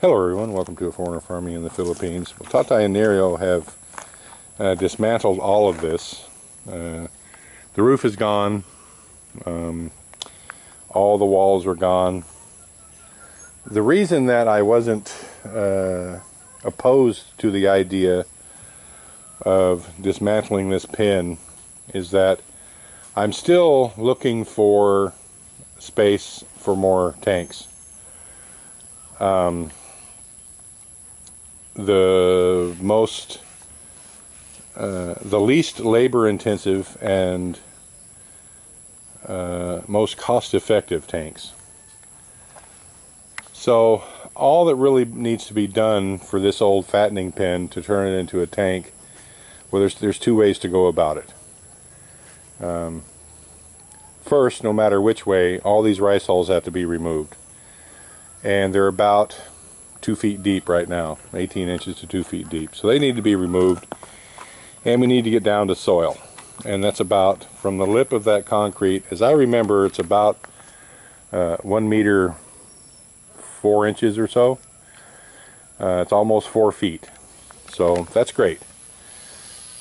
Hello everyone, welcome to A Foreigner Farming in the Philippines. Well, Tata and Nerio have uh, dismantled all of this. Uh, the roof is gone, um, all the walls were gone. The reason that I wasn't uh, opposed to the idea of dismantling this pen is that I'm still looking for space for more tanks. Um, the most uh, the least labor intensive and uh, most cost effective tanks. So all that really needs to be done for this old fattening pen to turn it into a tank, well there's, there's two ways to go about it. Um, first, no matter which way, all these rice hulls have to be removed. And they're about two feet deep right now, 18 inches to two feet deep. So they need to be removed and we need to get down to soil. And that's about from the lip of that concrete, as I remember, it's about uh, one meter, four inches or so. Uh, it's almost four feet. So that's great.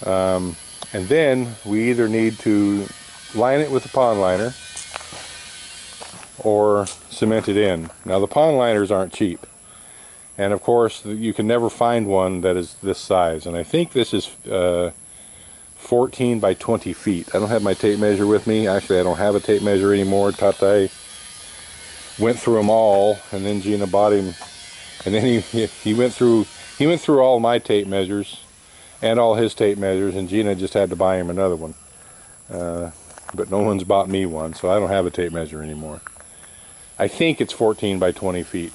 Um, and then we either need to line it with a pond liner or cement it in. Now the pond liners aren't cheap and of course you can never find one that is this size. And I think this is uh, 14 by 20 feet. I don't have my tape measure with me. Actually I don't have a tape measure anymore. Tate went through them all and then Gina bought him and then he he went through he went through all my tape measures and all his tape measures and Gina just had to buy him another one. Uh, but no one's bought me one so I don't have a tape measure anymore. I think it's 14 by 20 feet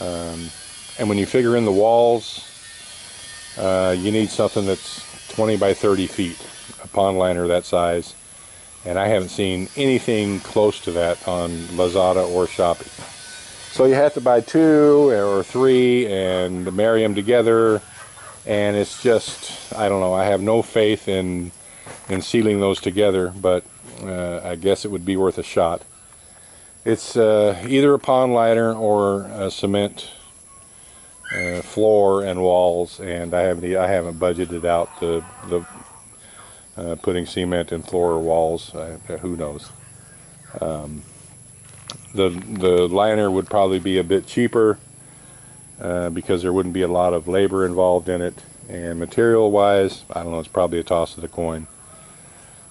um, and when you figure in the walls, uh, you need something that's 20 by 30 feet, a pond liner that size. And I haven't seen anything close to that on Lazada or Shopee. So you have to buy two or three and marry them together. And it's just, I don't know, I have no faith in, in sealing those together, but uh, I guess it would be worth a shot. It's uh, either a pond liner or a cement uh, floor and walls, and I haven't I haven't budgeted out the the uh, putting cement in floor or walls. who knows? Um, the the liner would probably be a bit cheaper uh, because there wouldn't be a lot of labor involved in it, and material wise, I don't know. It's probably a toss of the coin.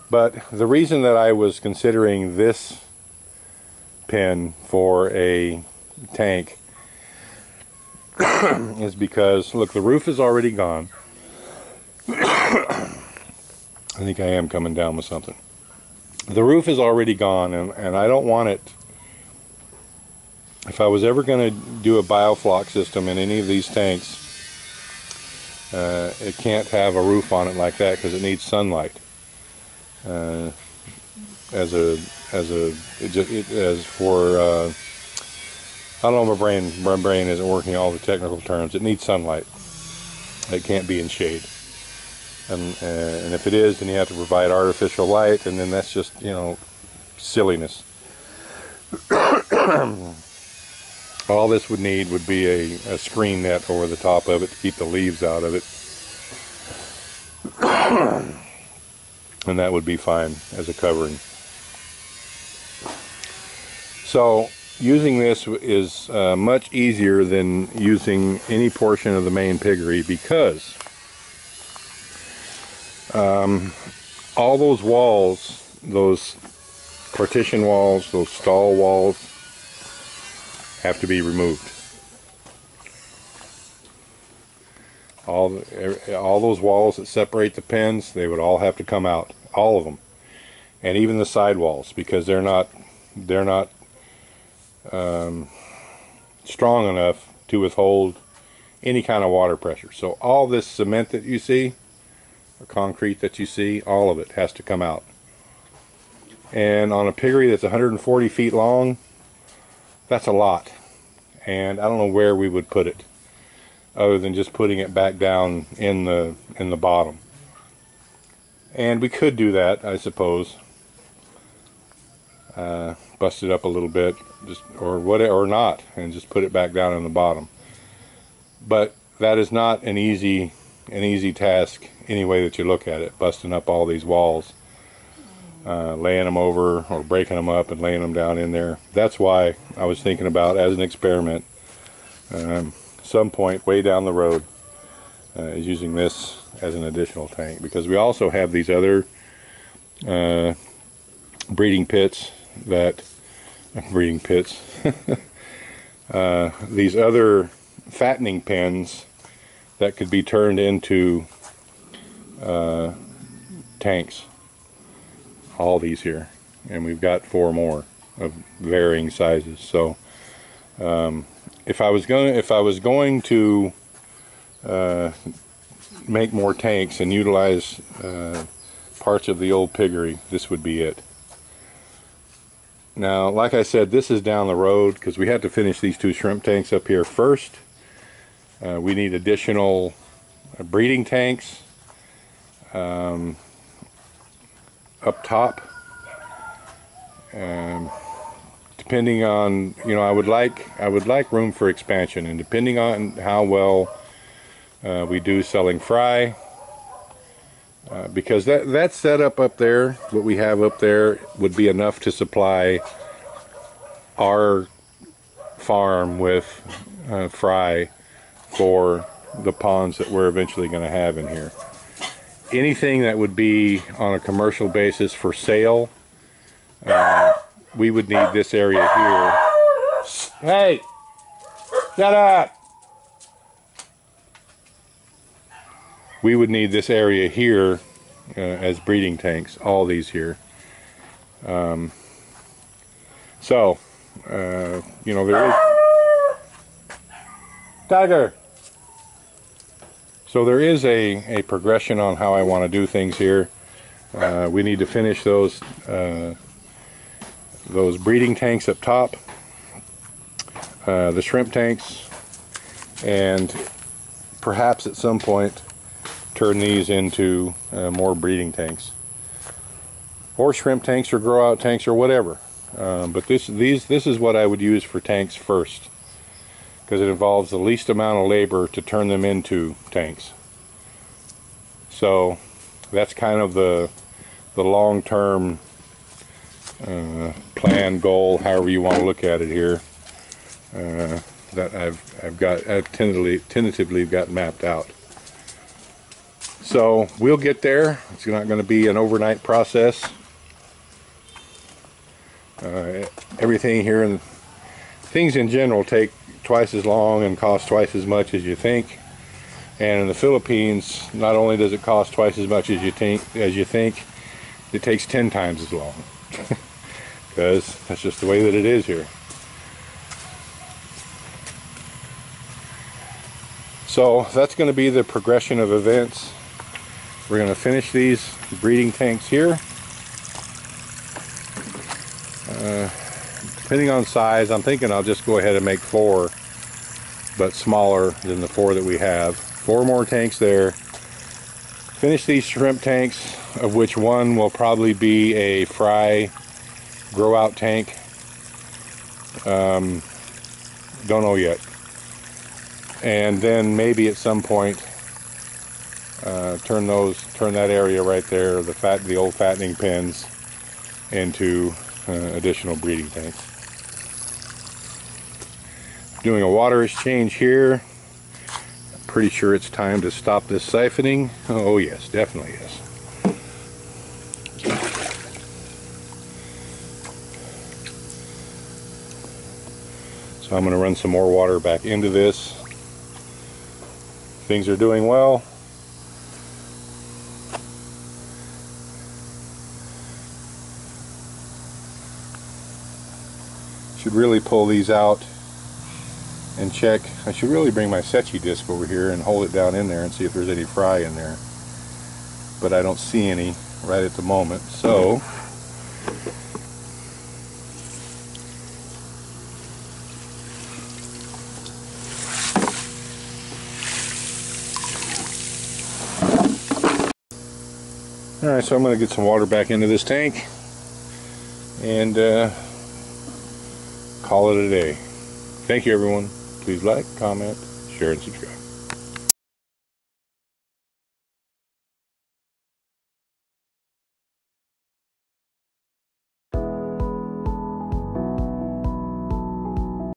But the reason that I was considering this pin for a tank is because, look, the roof is already gone. I think I am coming down with something. The roof is already gone, and, and I don't want it. If I was ever going to do a biofloc system in any of these tanks, uh, it can't have a roof on it like that because it needs sunlight. Uh, as a as a it it, as for uh, I don't know my brain my brain isn't working all the technical terms. It needs sunlight. It can't be in shade. And uh, and if it is, then you have to provide artificial light, and then that's just you know silliness. all this would need would be a, a screen net over the top of it to keep the leaves out of it. and that would be fine as a covering. So using this is uh, much easier than using any portion of the main piggery because um, all those walls, those partition walls, those stall walls have to be removed. All, all those walls that separate the pens, they would all have to come out, all of them. And even the side walls because they're not they're not um, strong enough to withhold any kind of water pressure. So all this cement that you see, or concrete that you see, all of it has to come out. And on a piggery that's 140 feet long, that's a lot. And I don't know where we would put it, other than just putting it back down in the in the bottom. And we could do that, I suppose. Uh, bust it up a little bit, just or what or not, and just put it back down in the bottom. But that is not an easy an easy task any way that you look at it, busting up all these walls, uh, laying them over or breaking them up and laying them down in there. That's why I was thinking about as an experiment, um, some point way down the road, uh, is using this as an additional tank because we also have these other uh, breeding pits that breeding pits. Uh, these other fattening pens that could be turned into uh, tanks. All these here. And we've got four more of varying sizes. So um, if I was going if I was going to uh, make more tanks and utilize uh, parts of the old piggery, this would be it. Now, like I said, this is down the road because we had to finish these two shrimp tanks up here first. Uh, we need additional uh, breeding tanks um, up top. Um, depending on, you know, I would like I would like room for expansion, and depending on how well uh, we do selling fry uh, because that that setup up there, what we have up there, would be enough to supply our farm with uh, fry for the ponds that we're eventually going to have in here. Anything that would be on a commercial basis for sale, uh, we would need this area here. Hey, shut up! We would need this area here uh, as breeding tanks, all these here. Um, so, uh, you know, there is... Tiger! So there is a, a progression on how I want to do things here. Uh, we need to finish those uh, those breeding tanks up top, uh, the shrimp tanks, and perhaps at some point turn these into uh, more breeding tanks. Or shrimp tanks or grow out tanks or whatever. Um, but this these this is what I would use for tanks first because it involves the least amount of labor to turn them into tanks. So that's kind of the the long-term uh, plan goal however you want to look at it here uh, that I've I've got I've tentatively tentatively got mapped out so we'll get there. It's not going to be an overnight process. Uh, everything here and things in general take twice as long and cost twice as much as you think. And in the Philippines, not only does it cost twice as much as you think, as you think, it takes 10 times as long. because that's just the way that it is here. So that's going to be the progression of events. We're going to finish these breeding tanks here. Uh, depending on size, I'm thinking I'll just go ahead and make four, but smaller than the four that we have. Four more tanks there. Finish these shrimp tanks, of which one will probably be a fry grow out tank. Um, don't know yet. And then maybe at some point uh, turn those, turn that area right there, the fat, the old fattening pens, into uh, additional breeding tanks. Doing a water exchange here. Pretty sure it's time to stop this siphoning. Oh yes, definitely yes. So I'm going to run some more water back into this. Things are doing well. Should really pull these out and check. I should really bring my Secchi disc over here and hold it down in there and see if there's any fry in there. But I don't see any right at the moment. So Alright, so I'm going to get some water back into this tank and uh, call it a day. Thank you, everyone. Please like, comment, share, and subscribe.